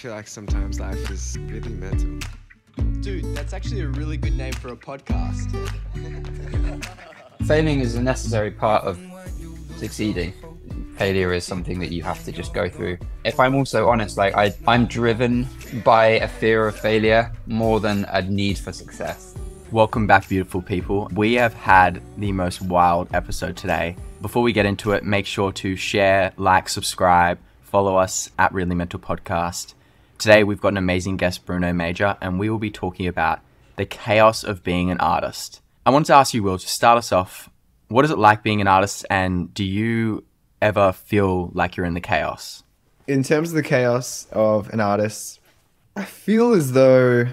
feel like sometimes life is really mental. Dude, that's actually a really good name for a podcast. Failing is a necessary part of succeeding. Failure is something that you have to just go through. If I'm also honest, like I, I'm driven by a fear of failure more than a need for success. Welcome back, beautiful people. We have had the most wild episode today. Before we get into it, make sure to share, like, subscribe, follow us at Really Mental Podcast. Today, we've got an amazing guest, Bruno Major, and we will be talking about the chaos of being an artist. I wanted to ask you, Will, to start us off, what is it like being an artist, and do you ever feel like you're in the chaos? In terms of the chaos of an artist, I feel as though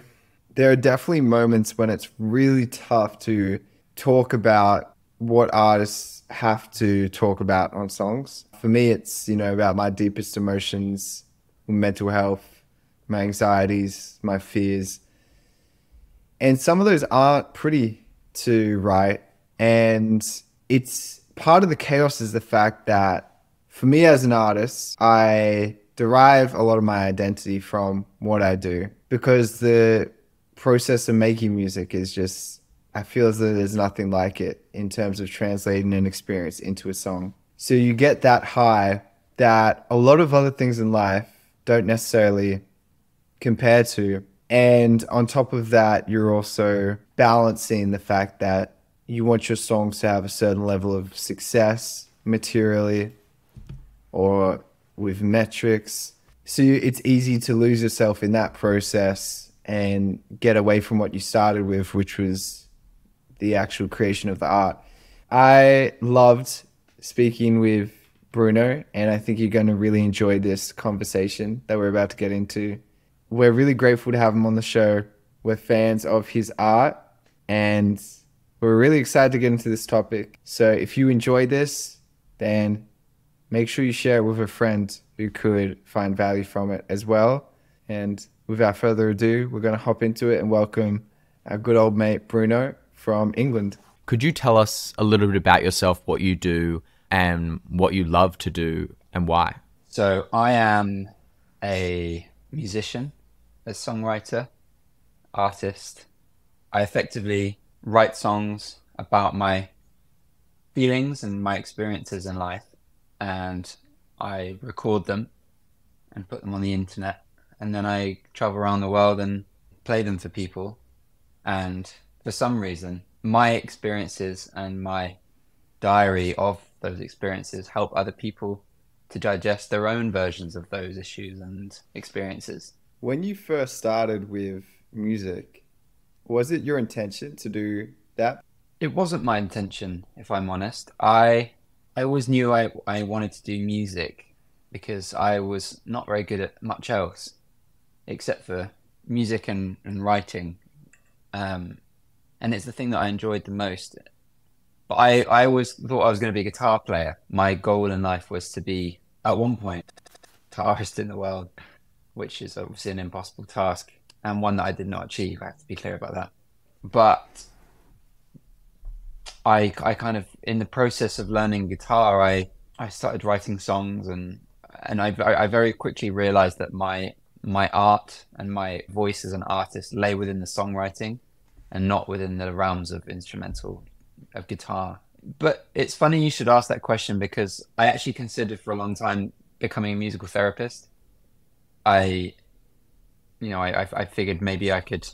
there are definitely moments when it's really tough to talk about what artists have to talk about on songs. For me, it's, you know, about my deepest emotions, mental health, my anxieties, my fears. And some of those aren't pretty to write. And it's part of the chaos is the fact that for me as an artist, I derive a lot of my identity from what I do because the process of making music is just, I feel as though there's nothing like it in terms of translating an experience into a song. So you get that high that a lot of other things in life don't necessarily compare to. And on top of that, you're also balancing the fact that you want your songs to have a certain level of success materially or with metrics. So you, it's easy to lose yourself in that process and get away from what you started with, which was the actual creation of the art. I loved speaking with Bruno, and I think you're going to really enjoy this conversation that we're about to get into. We're really grateful to have him on the show. We're fans of his art, and we're really excited to get into this topic. So if you enjoyed this, then make sure you share it with a friend who could find value from it as well. And without further ado, we're going to hop into it and welcome our good old mate Bruno from England. Could you tell us a little bit about yourself, what you do, and what you love to do, and why? So, I am a musician, a songwriter, artist. I effectively write songs about my feelings and my experiences in life, and I record them and put them on the internet. And then I travel around the world and play them for people. And for some reason, my experiences and my diary of those experiences help other people to digest their own versions of those issues and experiences. When you first started with music, was it your intention to do that? It wasn't my intention, if I'm honest. I I always knew I, I wanted to do music because I was not very good at much else except for music and, and writing. Um, and it's the thing that I enjoyed the most. But I, I always thought I was going to be a guitar player. My goal in life was to be, at one point, guitarist in the world, which is obviously an impossible task and one that I did not achieve. I have to be clear about that. But I, I kind of, in the process of learning guitar, I, I started writing songs and, and I, I very quickly realized that my, my art and my voice as an artist lay within the songwriting and not within the realms of instrumental of guitar. But it's funny you should ask that question because I actually considered for a long time becoming a musical therapist. I, you know, I, I figured maybe I could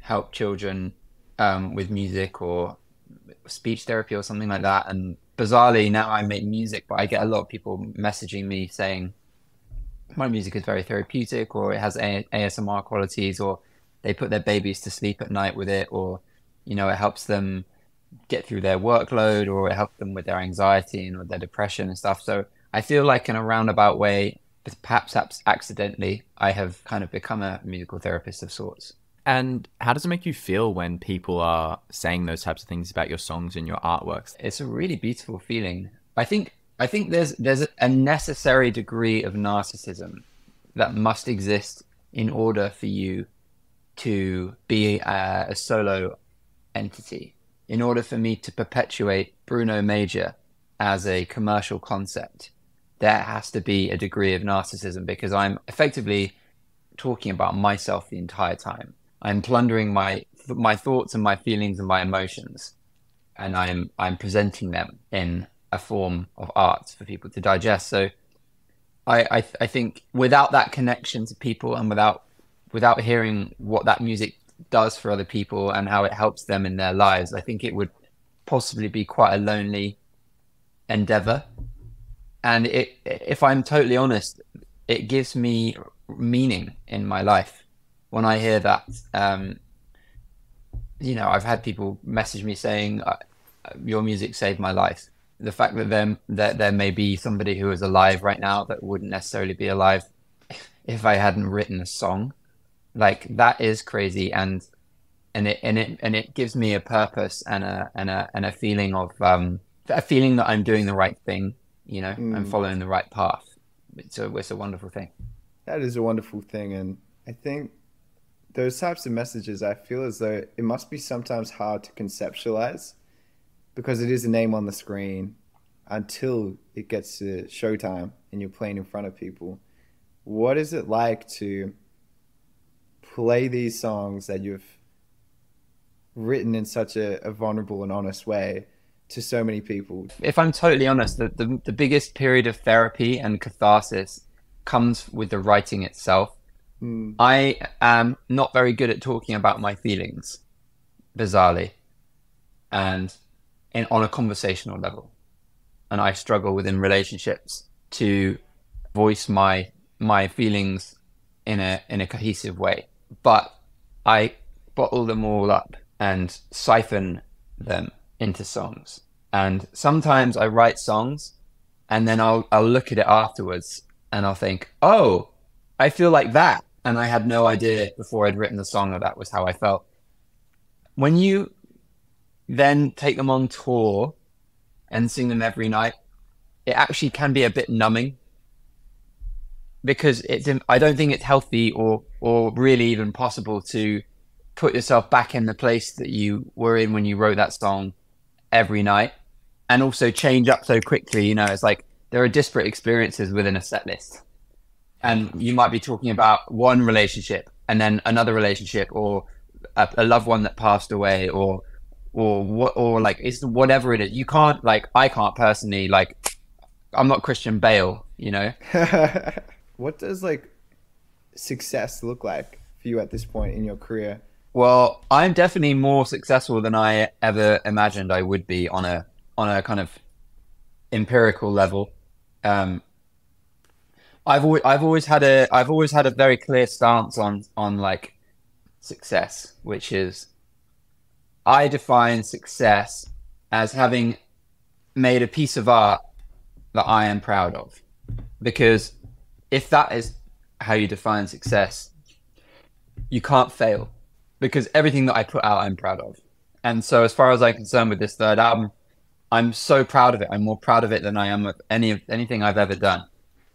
help children um, with music or speech therapy or something like that. And bizarrely, now I make music, but I get a lot of people messaging me saying my music is very therapeutic or it has a- ASMR qualities or they put their babies to sleep at night with it or you know it helps them get through their workload or it helps them with their anxiety and with their depression and stuff so i feel like in a roundabout way perhaps accidentally i have kind of become a musical therapist of sorts. And how does it make you feel when people are saying those types of things about your songs and your artworks? It's a really beautiful feeling. I think i think there's there's a necessary degree of narcissism that must exist in order for you to be a, a solo entity. In order for me to perpetuate Bruno Major as a commercial concept, there has to be a degree of narcissism because I'm effectively talking about myself the entire time. I'm plundering my my thoughts and my feelings and my emotions, and I'm I'm presenting them in a form of art for people to digest. So, I I, I think without that connection to people and without without hearing what that music does for other people and how it helps them in their lives, I think it would possibly be quite a lonely endeavor. And it, if I'm totally honest, it gives me meaning in my life when I hear that. Um, you know, I've had people message me saying, uh, "Your music saved my life." The fact that there that there may be somebody who is alive right now that wouldn't necessarily be alive if I hadn't written a song, like that is crazy, and and it and it and it gives me a purpose and a and a and a feeling of um a feeling that I'm doing the right thing. You know, mm. I'm following the right path. It's a it's a wonderful thing. That is a wonderful thing, and I think those types of messages, I feel as though it must be sometimes hard to conceptualize because it is a name on the screen until it gets to showtime and you're playing in front of people. What is it like to play these songs that you've written in such a, a vulnerable and honest way to so many people? If I'm totally honest, the, the, the biggest period of therapy and catharsis comes with the writing itself Mm. I am not very good at talking about my feelings, bizarrely, and in on a conversational level. And I struggle within relationships to voice my my feelings in a in a cohesive way. But I bottle them all up and siphon them into songs. And sometimes I write songs and then I'll I'll look at it afterwards and I'll think, "Oh, I feel like that." and I had no idea before I'd written the song that that was how I felt. When you then take them on tour and sing them every night, it actually can be a bit numbing because it's I don't think it's healthy or or really even possible to put yourself back in the place that you were in when you wrote that song every night and also change up so quickly you know it's like there are disparate experiences within a set list. And you might be talking about one relationship and then another relationship or a, a loved one that passed away or or what or like it's whatever it is. You can't like i can't personally like i'm not christian bale you know? What does like success look like for you at this point in your career well i'm definitely more successful than i ever imagined i would be on a on a kind of empirical level um I've always, I've always had a I've always had a very clear stance on on like success, which is I define success as having made a piece of art that I am proud of. Because if that is how you define success, you can't fail. Because everything that I put out, I'm proud of. And so, as far as I'm concerned with this third album, I'm so proud of it. I'm more proud of it than I am of any of anything I've ever done.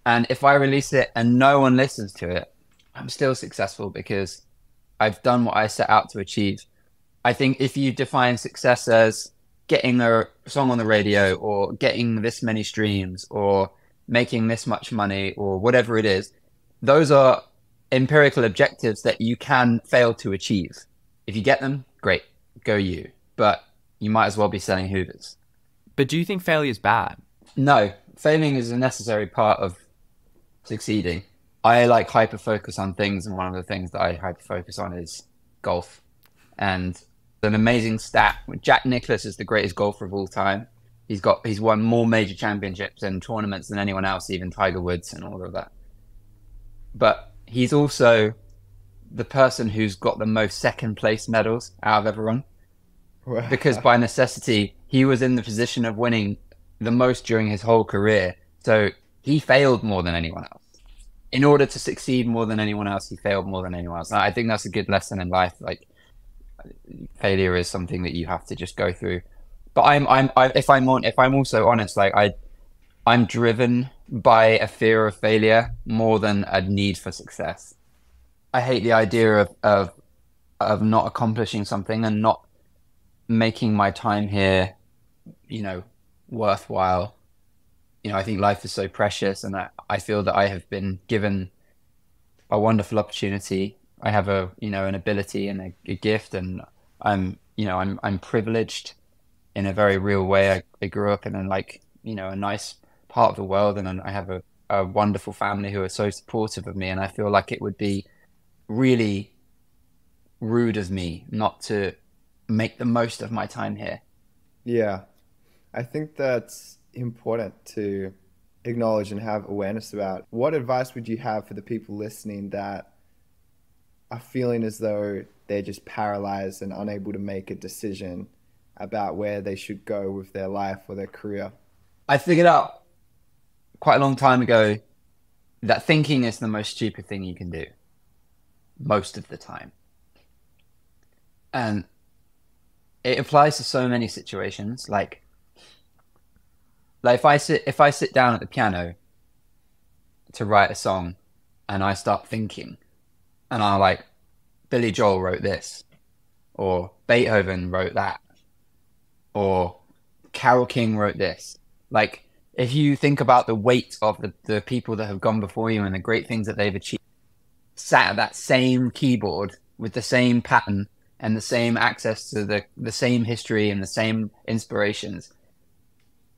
And if I release it and no one listens to it, I'm still successful because I've done what I set out to achieve. I think if you define success as getting a song on the radio or getting this many streams or making this much money or whatever it is, those are empirical objectives that you can fail to achieve. If you get them, great, go you. But you might as well be selling Hoovers. But do you think failure is bad? No, failing is a necessary part of succeeding. I like hyper focus on things, and one of the things that I hyper focus on is golf. And an amazing stat: Jack Nicklaus is the greatest golfer of all time. He's got he's won more major championships and tournaments than anyone else, even Tiger Woods and all of that. But he's also the person who's got the most second place medals out of everyone. Because by necessity, he was in the position of winning the most during his whole career. So he failed more than anyone else. In order to succeed more than anyone else, he failed more than anyone else. I think that's a good lesson in life. Like failure is something that you have to just go through. But I'm, I'm, I, if I'm on, if I'm also honest, like I, I'm driven by a fear of failure more than a need for success. I hate the idea of, of, of not accomplishing something and not making my time here, you know, worthwhile you know, I think life is so precious, and I, I feel that I have been given a wonderful opportunity. I have a you know an ability and a, a gift, and I'm you know I'm I'm privileged in a very real way. I, I grew up in a like you know a nice part of the world, and I have a, a wonderful family who are so supportive of me, and I feel like it would be really rude of me not to make the most of my time here. Yeah. I think that's important to acknowledge and have awareness about. What advice would you have for the people listening that are feeling as though they're just paralyzed and unable to make a decision about where they should go with their life or their career? I figured out quite a long time ago that thinking is the most stupid thing you can do most of the time. And it applies to so many situations like like if I sit if I sit down at the piano to write a song and I start thinking and I'm like Billy Joel wrote this or Beethoven wrote that or Carole King wrote this like if you think about the weight of the, the people that have gone before you and the great things that they've achieved sat at that same keyboard with the same pattern and the same access to the, the same history and the same inspirations.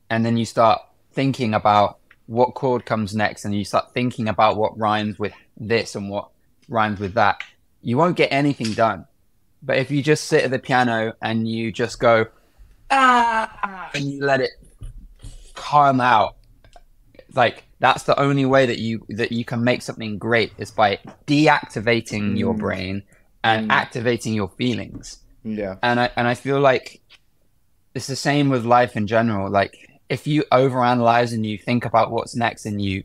And then you start thinking about what chord comes next and you start thinking about what rhymes with this and what rhymes with that. You won't get anything done. But if you just sit at the piano and you just go, ah, and you let it calm out, like that's the only way that you that you can make something great is by deactivating mm. your brain and mm. activating your feelings. Yeah. And I and I feel like it's the same with life in general. Like if you overanalyze and you think about what's next, and you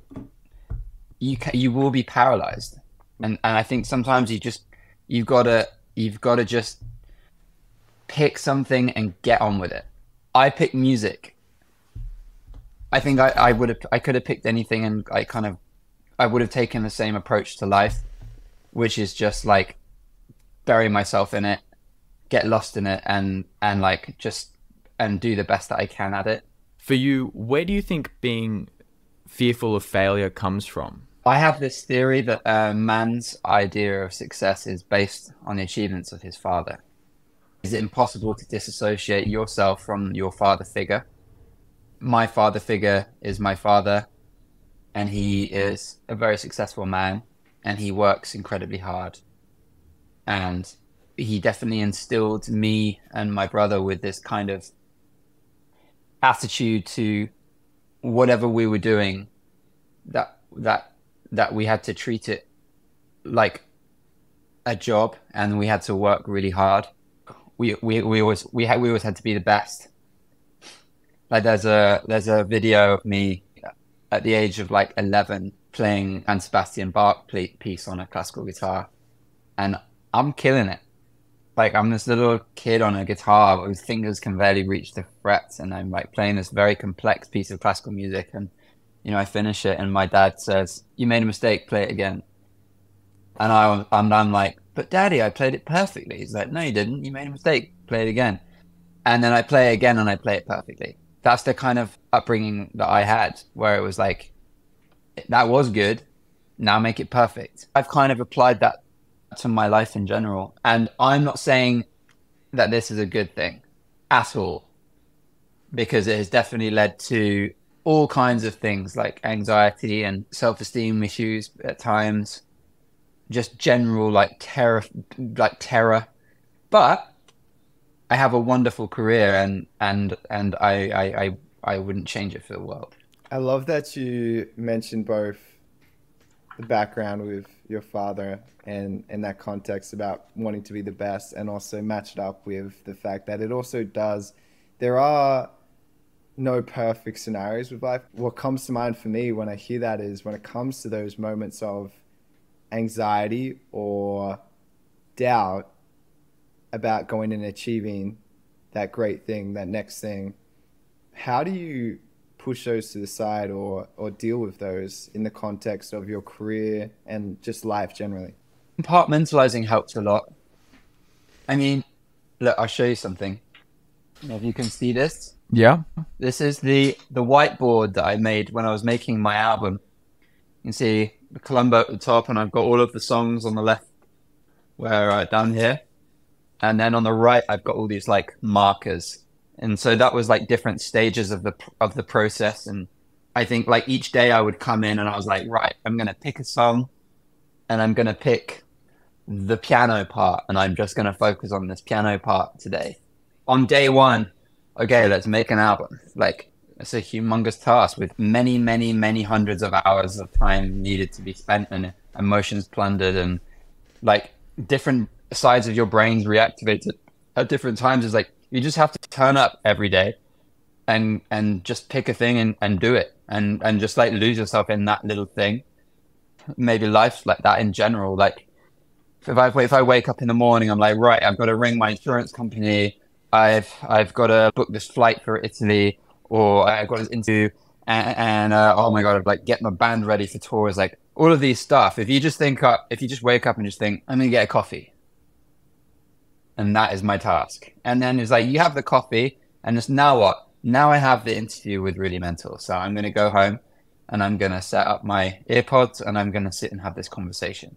you can, you will be paralyzed. And and I think sometimes you just you've got to you've got to just pick something and get on with it. I pick music. I think I, I would have I could have picked anything and I kind of I would have taken the same approach to life, which is just like bury myself in it, get lost in it, and and like just and do the best that I can at it. For you, where do you think being fearful of failure comes from? I have this theory that a man's idea of success is based on the achievements of his father. Is it impossible to disassociate yourself from your father figure? My father figure is my father, and he is a very successful man, and he works incredibly hard. And he definitely instilled me and my brother with this kind of attitude to whatever we were doing that that that we had to treat it like a job and we had to work really hard. We we, we always we had we always had to be the best like there's a there's a video of me at the age of like 11 playing an Sebastian Bach piece on a classical guitar and I'm killing it. Like I'm this little kid on a guitar whose fingers can barely reach the frets, and I'm like playing this very complex piece of classical music, and you know I finish it, and my dad says, "You made a mistake. Play it again." And I and I'm like, "But daddy, I played it perfectly." He's like, "No, you didn't. You made a mistake. Play it again." And then I play again, and I play it perfectly. That's the kind of upbringing that I had, where it was like, "That was good. Now make it perfect." I've kind of applied that to my life in general. And I'm not saying that this is a good thing at all, because it has definitely led to all kinds of things like anxiety and self esteem issues at times, just general like terror, like terror. But I have a wonderful career, and and and I I I, I wouldn't change it for the world. I love that you mentioned both the background with your father and in that context about wanting to be the best and also matched up with the fact that it also does there are no perfect scenarios with life what comes to mind for me when i hear that is when it comes to those moments of anxiety or doubt about going and achieving that great thing that next thing how do you push those to the side or or deal with those in the context of your career and just life generally? Compartmentalizing helps a lot. I mean, look, I'll show you something. If you can see this. Yeah. This is the the whiteboard that I made when I was making my album. You can see the Columbo at the top, and I've got all of the songs on the left, where uh, down here, and then on the right, I've got all these like markers, and so that was like different stages of the of the process. And I think like each day I would come in, and I was like, right, I'm gonna pick a song, and I'm gonna pick the piano part, and I'm just gonna focus on this piano part today. On day one, okay, let's make an album. Like it's a humongous task with many, many, many hundreds of hours of time needed to be spent and emotions plundered and like different sides of your brains reactivated at different times. Is like you just have to turn up every day and and just pick a thing and, and do it and and just like lose yourself in that little thing. Maybe life's like that in general. Like if I if I wake up in the morning, I'm like, right, I've got to ring my insurance company. I've I've got to book this flight for Italy or I've got into and, and uh, oh my god, I'd like get my band ready for tours, like all of these stuff. If you just think up, if you just wake up and just think, I'm gonna get a coffee, and that is my task, and then it's like you have the coffee, and it's now what? Now I have the interview with Really Mental, so I'm gonna go home, and I'm gonna set up my earpods, and I'm gonna sit and have this conversation.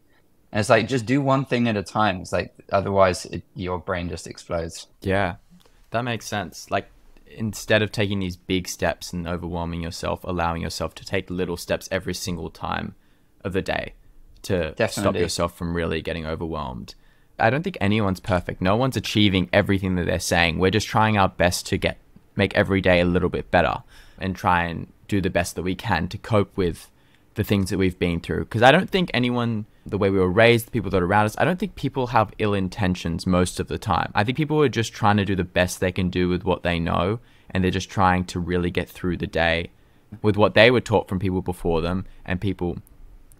And it's like just do one thing at a time. It's like otherwise it, your brain just explodes. Yeah, that makes sense. Like instead of taking these big steps and overwhelming yourself, allowing yourself to take little steps every single time of the day to Definitely. stop yourself from really getting overwhelmed. I don't think anyone's perfect. No one's achieving everything that they're saying. We're just trying our best to get make every day a little bit better and try and do the best that we can to cope with the things that we've been through. Because I don't think anyone, the way we were raised, the people that are around us, I don't think people have ill intentions most of the time. I think people are just trying to do the best they can do with what they know, and they're just trying to really get through the day with what they were taught from people before them and people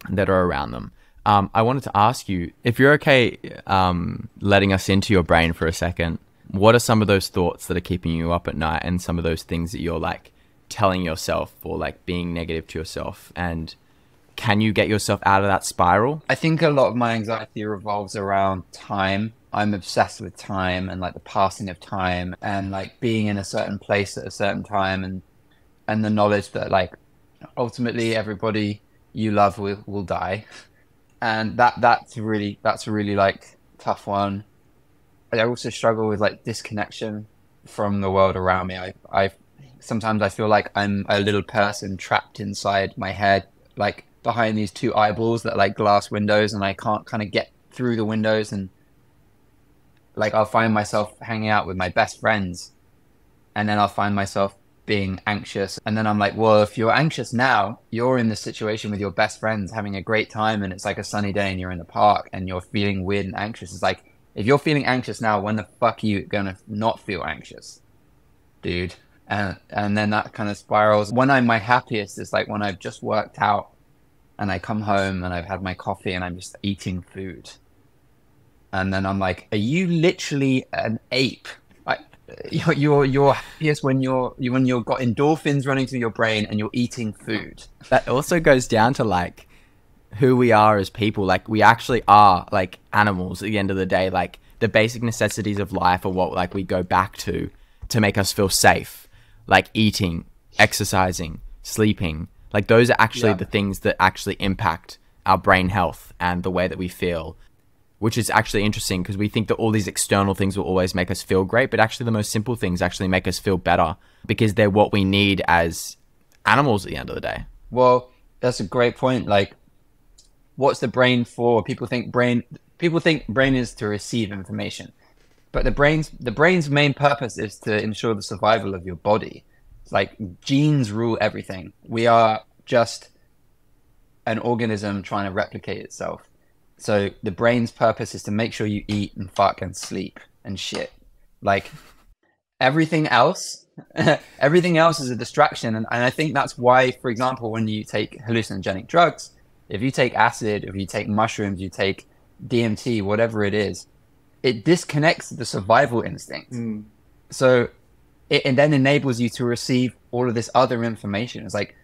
that are around them. Um, I wanted to ask you if you're okay um, letting us into your brain for a second. What are some of those thoughts that are keeping you up at night, and some of those things that you're like telling yourself or like being negative to yourself and can you get yourself out of that spiral? I think a lot of my anxiety revolves around time. I'm obsessed with time and like the passing of time and like being in a certain place at a certain time and and the knowledge that like ultimately everybody you love will, will die. And that that's really that's a really like tough one. I also struggle with like disconnection from the world around me. I I sometimes I feel like I'm a little person trapped inside my head like behind these two eyeballs that like glass windows and I can't kind of get through the windows and like I'll find myself hanging out with my best friends and then I'll find myself being anxious and then I'm like well if you're anxious now you're in this situation with your best friends having a great time and it's like a sunny day and you're in the park and you're feeling weird and anxious it's like if you're feeling anxious now when the fuck are you gonna not feel anxious dude and and then that kind of spirals when I'm my happiest is like when I've just worked out and I come home and I've had my coffee and I'm just eating food. And then I'm like, are you literally an ape? You're, you're happiest when you're you when you've got endorphins running through your brain and you're eating food. That also goes down to like who we are as people. Like we actually are like animals at the end of the day. Like the basic necessities of life are what like we go back to to make us feel safe. Like eating, exercising, sleeping, like those are actually Yeah. the things that actually impact our brain health and the way that we feel, which is actually interesting because we think that all these external things will always make us feel great, but actually the most simple things actually make us feel better because they're what we need as animals at the end of the day. Well, that's a great point. Like, what's the brain for? People think brain. People think brain is to receive information, but the brain's the brain's main purpose is to ensure the survival of your body. Like genes rule everything. We are just an organism trying to replicate itself. So the brain's purpose is to make sure you eat and fuck and sleep and shit. Like everything else everything else is a distraction. And, and i think that's why for example when you take hallucinogenic drugs if you take acid if you take mushrooms you take dmt whatever it is it disconnects the survival instinct. Hmm. So it, it then enables you to receive all of this other information. It's like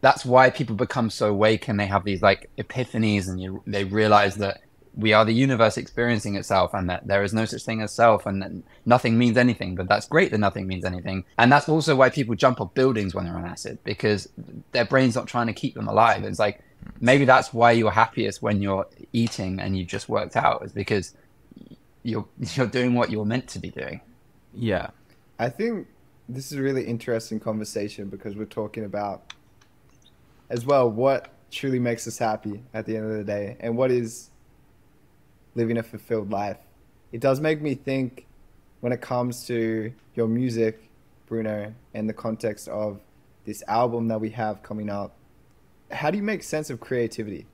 that's why people become so awake and they have these like epiphanies and you, they realize that we are the universe experiencing itself and that there is no such thing as self and that nothing means anything but that's great that nothing means anything. And that's also why people jump off buildings when they're on acid because their brain's not trying to keep them alive. It's like maybe that's why you're happiest when you're eating and you've just worked out is because you're you're doing what you're meant to be doing. Yeah. I think this is a really interesting conversation because we're talking about as well what truly makes us happy at the end of the day and what is living a fulfilled life. It does make me think when it comes to your music, Bruno, and the context of this album that we have coming up. How do you make sense of creativity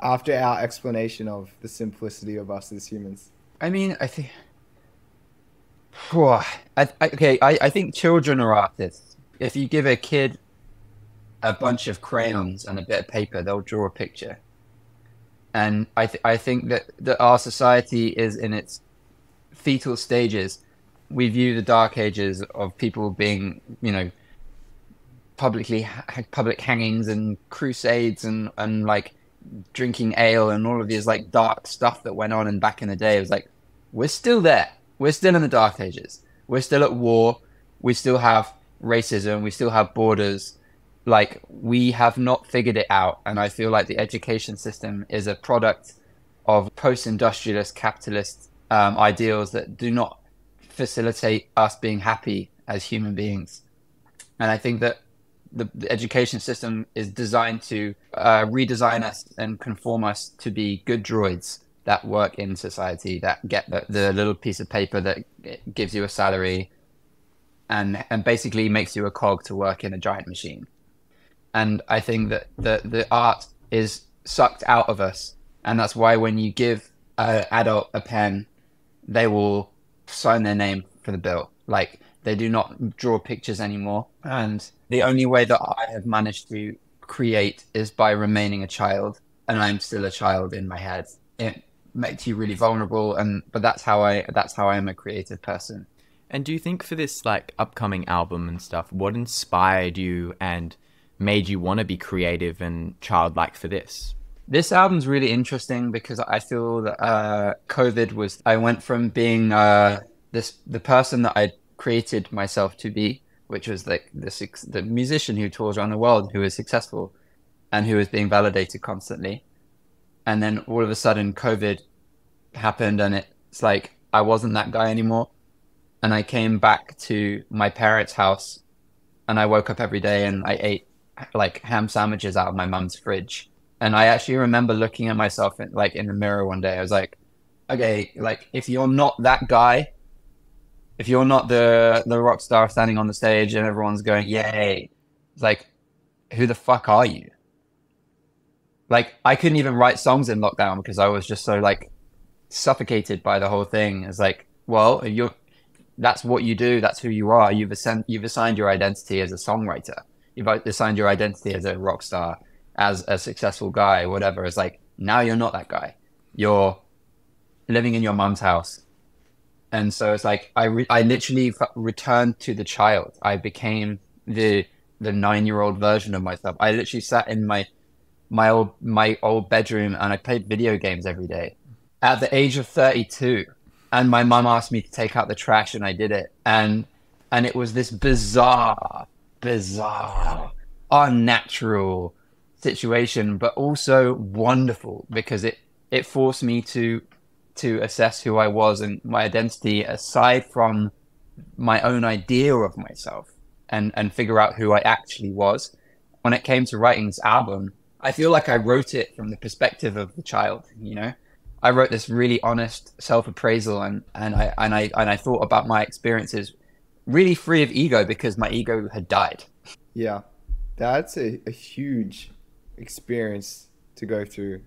after our explanation of the simplicity of us as humans? I mean, I think. I, I, okay, I, I think children are artists. If you give a kid a bunch of crayons and a bit of paper, they'll draw a picture. And I, th- I think that, that our society is in its fetal stages. We view the dark ages of people being, you know, publicly ha- public hangings and crusades and, and like drinking ale and all of these like dark stuff that went on and back in the day. It was like, we're still there. We're still in the dark ages. We're still at war. We still have racism. We still have borders. Like we have not figured it out. And I feel like the education system is a product of post-industrialist capitalist um, ideals that do not facilitate us being happy as human beings. And I think that the, the education system is designed to uh, redesign us and conform us to be good droids that work in society that get the, the little piece of paper that gives you a salary and and basically makes you a cog to work in a giant machine and i think that the the art is sucked out of us. And that's why when you give an adult a pen they will sign their name for the bill. Like they do not draw pictures anymore. And the only way that i have managed to create is by remaining a child. And i'm still a child in my head. It makes you really vulnerable. And but that's how i that's how i am a creative person. And do you think for this like upcoming album and stuff, what inspired you and made you want to be creative and childlike for this? this album's really interesting because i feel that uh covid was i went from being uh this the person that i created myself to be which was like the the musician who tours around the world who is successful and who is being validated constantly and then all of a sudden covid happened and it's like i wasn't that guy anymore and i came back to my parents house and i woke up every day and i ate like ham sandwiches out of my mum's fridge. And i actually remember looking at myself in, like in the mirror one day. I was like okay like if you're not that guy if you're not the the rock star standing on the stage and everyone's going yay like who the fuck are you? Like i couldn't even write songs in lockdown because i was just so like suffocated by the whole thing. It's like well you're that's what you do. That's who you are. You've assigned you've assigned your identity as a songwriter you've assigned your identity as a rock star as a successful guy whatever. It's like now you're not that guy. You're living in your mom's house. And so it's like i re- i literally f- returned to the child. I became the the 9 year old version of myself. I literally sat in my my old my old bedroom and i played video games every day. At the age of 32 and my mum asked me to take out the trash and i did it. And and it was this bizarre bizarre unnatural situation but also wonderful because it it forced me to to assess who i was and my identity aside from my own idea of myself and and figure out who i actually was. When it came to writing this album i feel like i wrote it from the perspective of the child you know? I wrote this really honest self-appraisal and, and I and I and I thought about my experiences really free of ego because my ego had died. Yeah, that's a, a huge experience to go through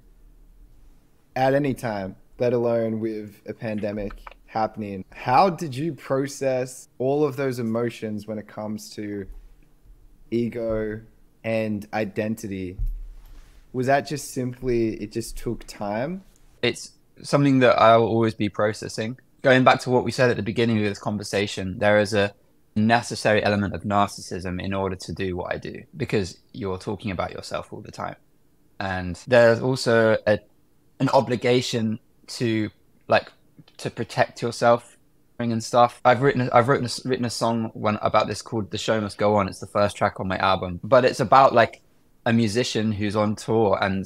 at any time, let alone with a pandemic happening. How did you process all of those emotions when it comes to ego and identity? Was that just simply, it just took time? It's something that I'll always be processing. Going back to what we said at the beginning of this conversation, there is a necessary element of narcissism in order to do what I do because you're talking about yourself all the time. And there's also a, an obligation to like to protect yourself and stuff. I've written I've written a, written a song when about this called "The Show Must Go On." It's the first track on my album, but it's about like a musician who's on tour and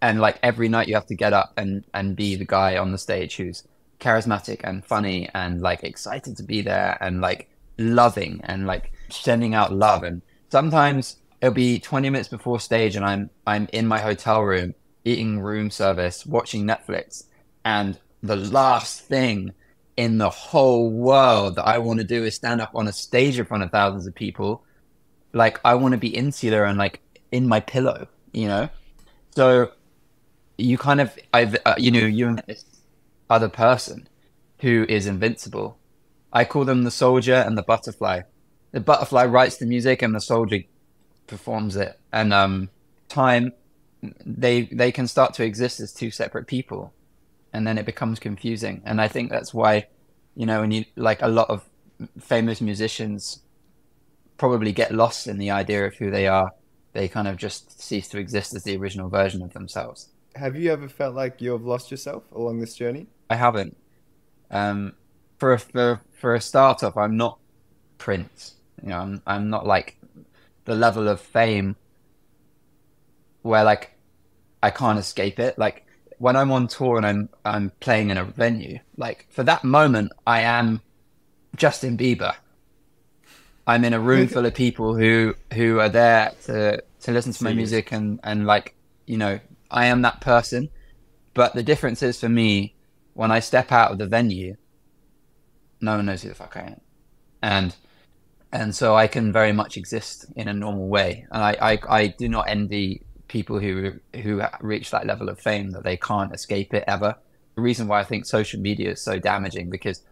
and like every night you have to get up and and be the guy on the stage who's charismatic and funny and like excited to be there and like loving and like sending out love. And sometimes it'll be 20 minutes before stage and I'm I'm in my hotel room eating room service watching Netflix and the last thing in the whole world that I want to do is stand up on a stage in front of thousands of people. Like I want to be insular and like in my pillow you know? So you kind of I've uh, you know you other person who is invincible. I call them the soldier and the butterfly. The butterfly writes the music and the soldier performs it. And um time they they can start to exist as two separate people. And then it becomes confusing. And i think that's why you know when you like a lot of famous musicians probably get lost in the idea of who they are. They kind of just cease to exist as the original version of themselves. Have you ever felt like you've lost yourself along this journey? I haven't um for a, for, for a start off i'm not prince you know i'm i'm not like the level of fame where like I can't escape it. Like when I'm on tour and I'm I'm playing in a venue, like for that moment I am Justin Bieber. I'm in a room full of people who who are there to to listen to my music and and like you know I am that person. But the difference is for me when I step out of the venue, no one knows who the fuck I am, and and so I can very much exist in a normal way. And I I, I do not envy people who who reach that level of fame that they can't escape it ever. The reason why I think social media is so damaging because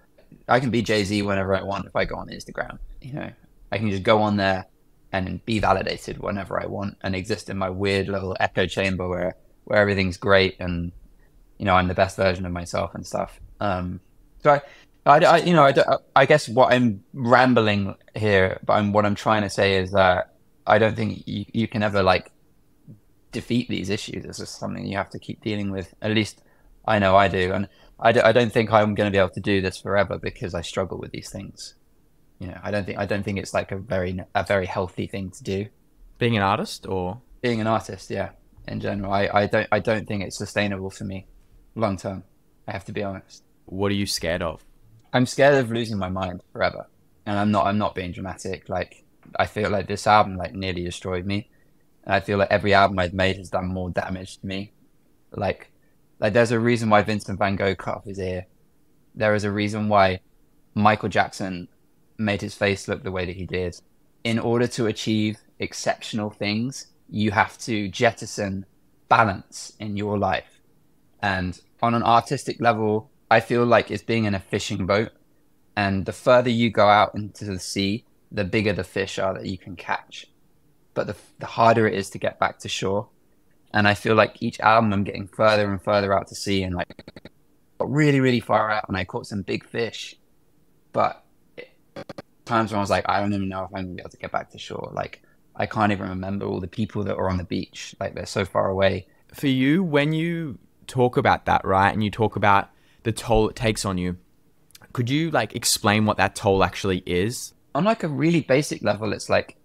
I can be Jay Z whenever I want if I go on Instagram. You know, I can just go on there and be validated whenever I want and exist in my weird little echo chamber where where everything's great and you know I'm the best version of myself and stuff. Um, so I. I, I, you know, I, I guess what I'm rambling here, but I'm, what I'm trying to say is that I don't think you, you can ever like defeat these issues. It's just something you have to keep dealing with. At least I know I do, and I, d- I don't think I'm going to be able to do this forever because I struggle with these things. You know, I don't think I don't think it's like a very a very healthy thing to do. Being an artist or Being an artist, yeah, in general, I, I don't I don't think it's sustainable for me, long term. I have to be honest. what are you scared of? I'm scared of losing my mind forever, and I'm not. I'm not being dramatic. Like I feel like this album like nearly destroyed me, and I feel like every album I've made has done more damage to me. Like, like there's a reason why Vincent Van Gogh cut off his ear. There is a reason why Michael Jackson made his face look the way that he did. In order to achieve exceptional things, you have to jettison balance in your life. And on an artistic level, I feel like it's being in a fishing boat. And the further you go out into the sea, the bigger the fish are that you can catch. But the, the harder it is to get back to shore. And I feel like each album I'm getting further and further out to sea and like got really, really far out and I caught some big fish. But it, times when I was like, I don't even know if I'm gonna be able to get back to shore. Like I can't even remember all the people that were on the beach. Like they're so far away. For you, when you talk about that, right, and you talk about the toll it takes on you, could you like explain what that toll actually is? on like a really basic level, it's like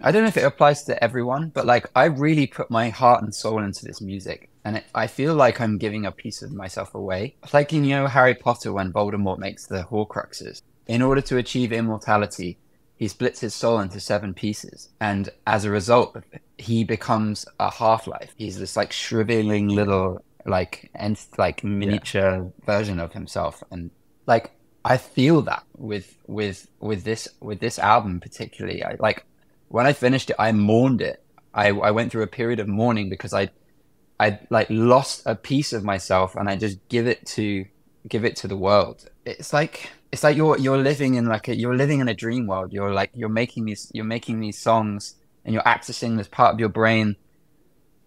I don't know if it applies to everyone, but like I really put my heart and soul into this music, and it, I feel like I'm giving a piece of myself away. Like in you know Harry Potter when Voldemort makes the Horcruxes. In order to achieve immortality, he splits his soul into seven pieces, and as a result, he becomes a half life. He's this like shriveling little like and like miniature version of himself, and like I feel that with with with this with this album particularly. I like when I finished it, I mourned it. I I went through a period of mourning because I I like lost a piece of myself and I just give it to give it to the world. It's like it's like you're you're living in like a you're living in a dream world. You're like you're making these you're making these songs and you're accessing this part of your brain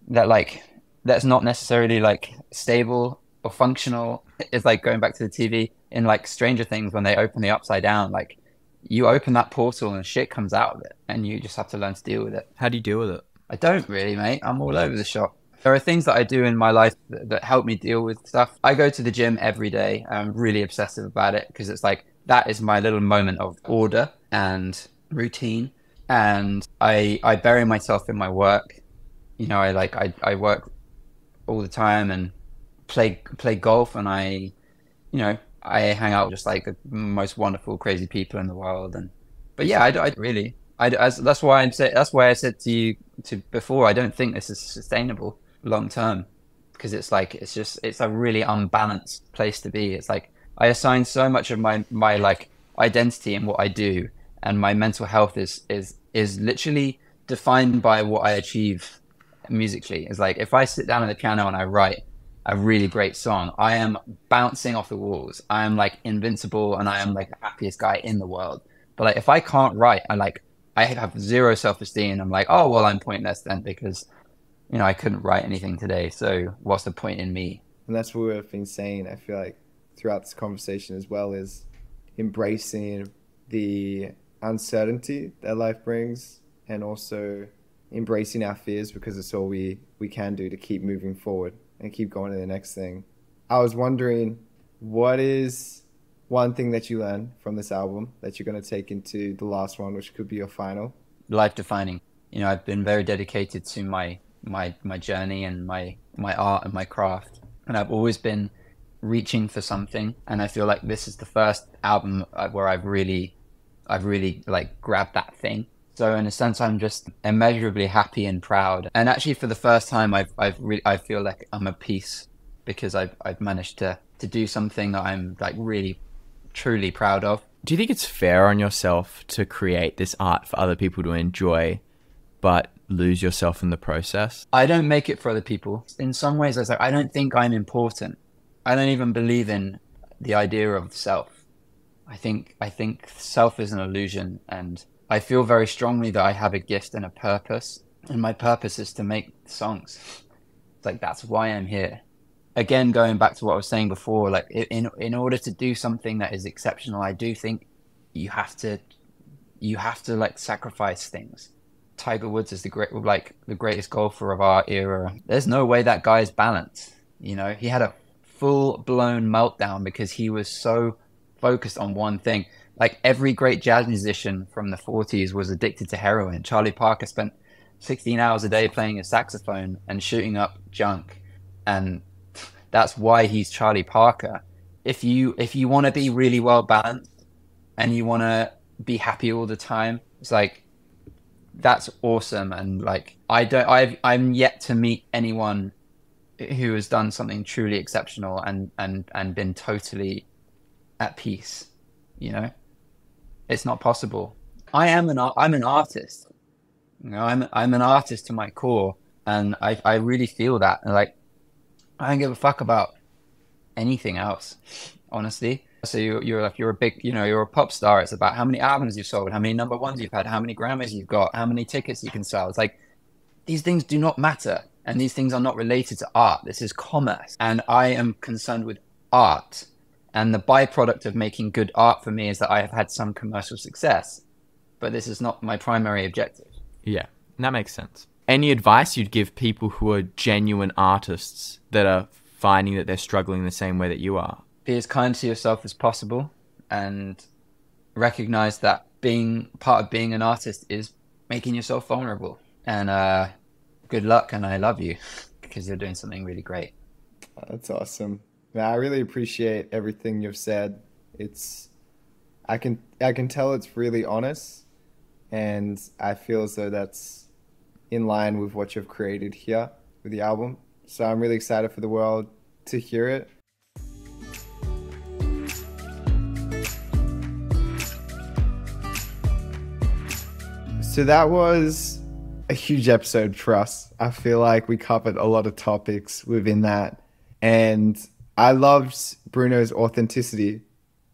that like that's not necessarily like stable or functional. It's like going back to the TV in like Stranger Things when they open the upside down, like you open that portal and shit comes out of it and you just have to learn to deal with it. How do you deal with it? I don't really, mate. I'm all over the shop. There are things that I do in my life that, that help me deal with stuff. I go to the gym every day. I'm really obsessive about it because it's like that is my little moment of order and routine. And I I bury myself in my work. You know, I like I, I work all the time and play play golf and I you know, I hang out with just like the most wonderful, crazy people in the world. And but yeah, I, I really, I, I, that's why I'm say, that's why I said to you to before. I don't think this is sustainable long term because it's like it's just it's a really unbalanced place to be. It's like I assign so much of my my like identity in what I do, and my mental health is is is literally defined by what I achieve musically. It's like if I sit down at the piano and I write a really great song, I am bouncing off the walls. I am like invincible, and I am like the happiest guy in the world. But like if I can't write, I like I have zero self esteem. And I'm like, oh well, I'm pointless then because you know, I couldn't write anything today. So what's the point in me? And that's what we've been saying. I feel like throughout this conversation as well is embracing the uncertainty that life brings and also embracing our fears because it's all we, we can do to keep moving forward and keep going to the next thing. I was wondering what is one thing that you learned from this album that you're going to take into the last one, which could be your final? Life defining. You know, I've been very dedicated to my my my journey and my my art and my craft. And i've always been reaching for something. And i feel like this is the first album where i've really i've really like grabbed that thing. So in a sense i'm just immeasurably happy and proud. And actually for the first time i've i've really i feel like i'm a piece because i've i've managed to to do something that i'm like really truly proud of. Do you think it's fair on yourself to create this art for other people to enjoy but lose yourself in the process? I don't make it for other people. In some ways, I was like, I don't think I'm important. I don't even believe in the idea of self. I think I think self is an illusion, and I feel very strongly that I have a gift and a purpose, and my purpose is to make songs. It's like that's why I'm here. Again, going back to what I was saying before, like in in order to do something that is exceptional, I do think you have to you have to like sacrifice things Tiger Woods is the great, like the greatest golfer of our era. There's no way that guy is balanced. You know, he had a full blown meltdown because he was so focused on one thing. Like every great jazz musician from the 40s was addicted to heroin. Charlie Parker spent 16 hours a day playing a saxophone and shooting up junk, and that's why he's Charlie Parker. If you if you want to be really well balanced and you want to be happy all the time, it's like that's awesome. And like i don't i've i'm yet to meet anyone who has done something truly exceptional and and and been totally at peace you know? It's not possible. I am an i'm an artist. You know i'm i'm an artist to my core. And i i really feel that. Like i don't give a fuck about anything else honestly so you, you're like you're a big, you know, you're a pop star. It's about how many albums you've sold, how many number ones you've had, how many Grammys you've got, how many tickets you can sell. It's like these things do not matter, and these things are not related to art. This is commerce, and I am concerned with art. And the byproduct of making good art for me is that I have had some commercial success, but this is not my primary objective. Yeah, that makes sense. Any advice you'd give people who are genuine artists that are finding that they're struggling the same way that you are? Be as kind to yourself as possible and recognize that being part of being an artist is making yourself vulnerable. And uh, good luck, and I love you because you're doing something really great. That's awesome. I really appreciate everything you've said. It's I can I can tell it's really honest, and I feel as though that's in line with what you've created here with the album. So I'm really excited for the world to hear it So that was a huge episode for us. I feel like we covered a lot of topics within that. And I loved Bruno's authenticity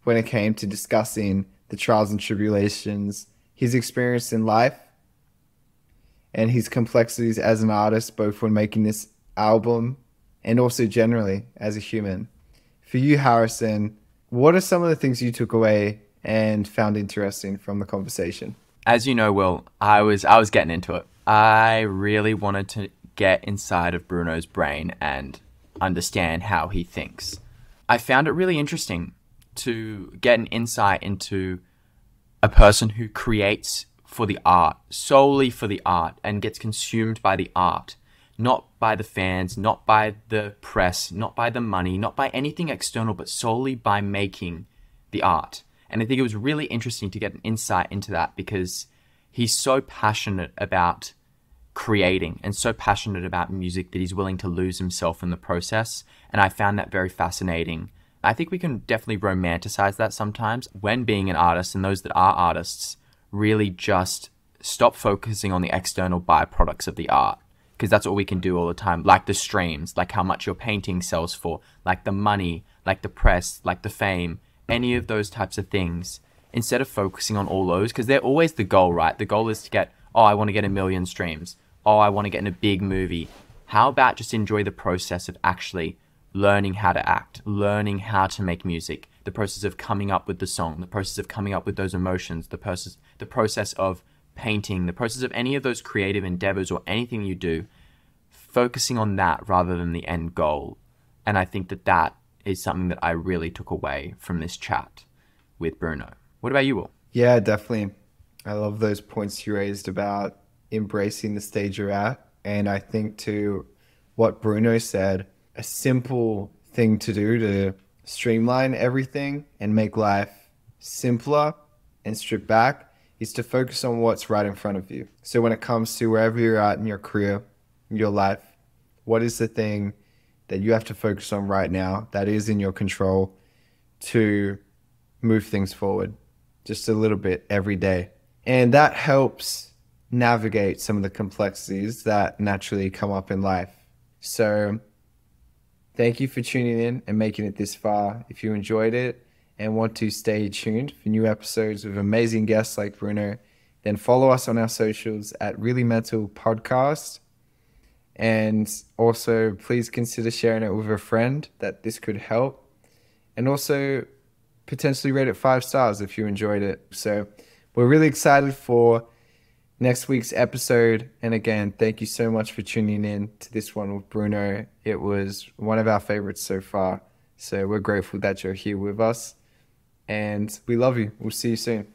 when it came to discussing the trials and tribulations, his experience in life, and his complexities as an artist, both when making this album and also generally as a human. For you, Harrison, what are some of the things you took away and found interesting from the conversation? As you know, Will, I was I was getting into it. I really wanted to get inside of Bruno's brain and understand how he thinks. I found it really interesting to get an insight into a person who creates for the art, solely for the art, and gets consumed by the art, not by the fans, not by the press, not by the money, not by anything external, but solely by making the art. And I think it was really interesting to get an insight into that because he's so passionate about creating and so passionate about music that he's willing to lose himself in the process. And I found that very fascinating. I think we can definitely romanticize that sometimes when being an artist and those that are artists really just stop focusing on the external byproducts of the art because that's what we can do all the time like the streams like how much your painting sells for like the money like the press like the fame any of those types of things instead of focusing on all those because they're always the goal right? The goal is to get oh i want to get a million streams. Oh i want to get in a big movie. How about just enjoy the process of actually learning how to act learning how to make music the process of coming up with the song, the process of coming up with those emotions, the process, the process of painting, the process of any of those creative endeavors or anything you do, focusing on that rather than the end goal. And I think that that is something that I really took away from this chat with Bruno. What about you, Will? Yeah, definitely. I love those points you raised about embracing the stage you're at. And I think to what Bruno said, a simple thing to do to streamline everything and make life simpler and strip back is to focus on what's right in front of you. So when it comes to wherever you're at in your career, in your life, what is the thing that you have to focus on right now that is in your control to move things forward just a little bit every day. And that helps navigate some of the complexities that naturally come up in life. So Thank you for tuning in and making it this far. If you enjoyed it and want to stay tuned for new episodes with amazing guests like Bruno, then follow us on our socials at Really Mental Podcast. And also, please consider sharing it with a friend that this could help. And also, potentially rate it five stars if you enjoyed it. So, we're really excited for next week's episode. And again, thank you so much for tuning in to this one with Bruno. It was one of our favorites so far. So we're grateful that you're here with us. And we love you. We'll see you soon.